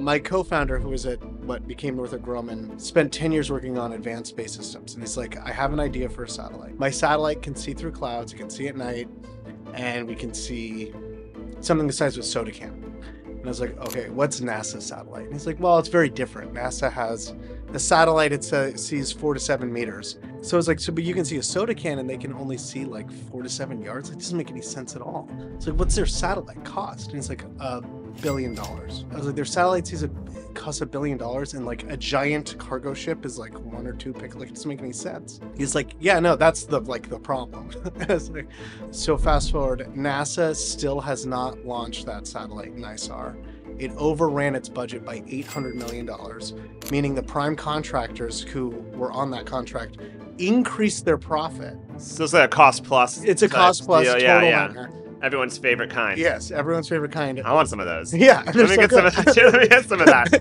My co-founder, who was at what became Northrop Grumman, spent 10 years working on advanced space systems. And he's like, I have an idea for a satellite. My satellite can see through clouds, it can see at night, and we can see something the size of a soda can. And I was like, okay, what's NASA's satellite? And he's like, well, it's very different. NASA has a satellite, it sees four to seven meters. So I was like, so, but you can see a soda can and they can only see like four to seven yards? It doesn't make any sense at all. It's like, what's their satellite cost? And it's like, a billion dollars. I was like, their satellite sees a a billion dollars and like a giant cargo ship is like one or two pick like it doesn't make any sense he's like yeah no that's the like the problem like, so fast forward nasa still has not launched that satellite nisar it overran its budget by $800 million meaning the prime contractors who were on that contract increased their profit So it's like a cost plus. it's a type cost plus deal. total Yeah, yeah. nightmare. Everyone's favorite kind. yes everyone's favorite kind I want some of those. yeah Let me so get some of that. Let me get some of that.